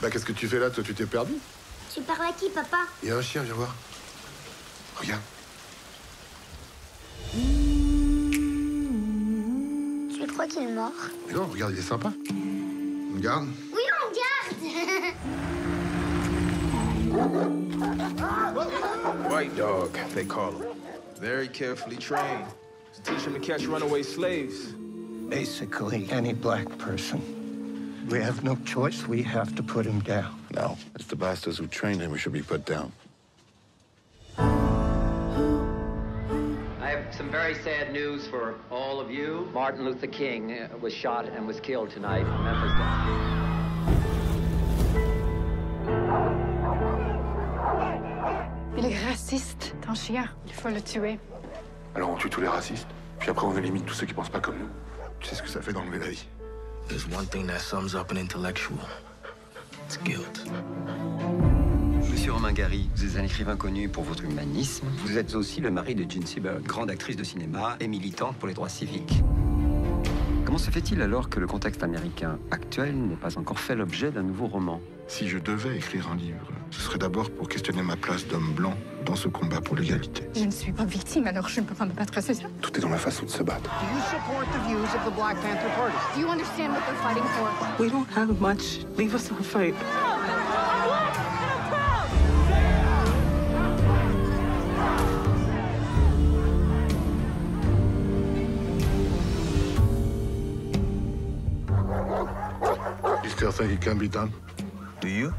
Bah, qu'est-ce que tu fais là, toi Tu t'es perdu? Tu parles à qui, papa? Il y a un chien, viens voir. Regarde. Tu crois qu'il est mort Mais non, regarde, il est sympa. Regarde. Oui, on garde White dog, they call him. Very carefully trained to teach him to catch runaway slaves. Basically, any black person. We have no choice. We have to put him down. No, it's the bastards who trained him who should be put down. I have some very sad news for all of you. Martin Luther King uh, was shot and was killed tonight in Memphis. Il est raciste, ton chien. Il faut le tuer. Alors on tue tous les racistes, puis après on élimine tous ceux qui pensent pas comme nous. Tu sais ce que ça fait d'enlever la vie There's one thing that sums up an intellectual. It's guilt. Monsieur Romain Gary, vous êtes un écrivain connu pour votre humanisme. Vous êtes aussi le mari de Jean Seberg, grande actrice de cinéma et militante pour les droits civiques. Comment se fait-il alors que le contexte américain actuel n'ait pas encore fait l'objet d'un nouveau roman? Si je devais écrire un livre, ce serait d'abord pour questionner ma place d'homme blanc dans ce combat pour l'égalité. Je ne suis pas victime, alors je ne peux pas me battre, c'est ça? Tout est dans la façon de se battre. Do you support the views of the Black Panther Party? Do you understand what they're fighting for? We don't have much. Leave us our fight. You still think it can be done? Do you?